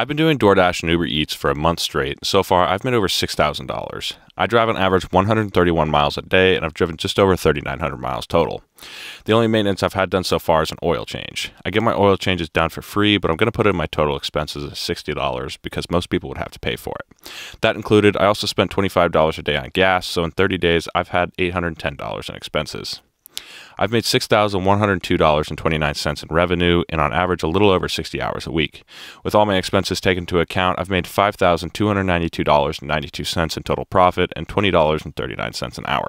I've been doing DoorDash and Uber Eats for a month straight. So far, I've made over $6,000. I drive on average 131 miles a day, and I've driven just over 3,900 miles total. The only maintenance I've had done so far is an oil change. I get my oil changes done for free, but I'm going to put in my total expenses as $60 because most people would have to pay for it. That included, I also spent $25 a day on gas, so in 30 days, I've had $810 in expenses. I've made $6,102.29 in revenue and on average a little over 60 hours a week. With all my expenses taken into account, I've made $5,292.92 in total profit and $20.39 an hour.